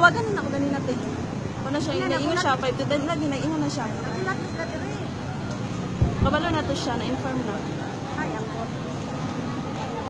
Tawagan na ako ganina te. Kung na siya, inaingon siya, 5 to 10 lagi, naingon na siya. Lapit na. Kabalo na to siya, na-inform na.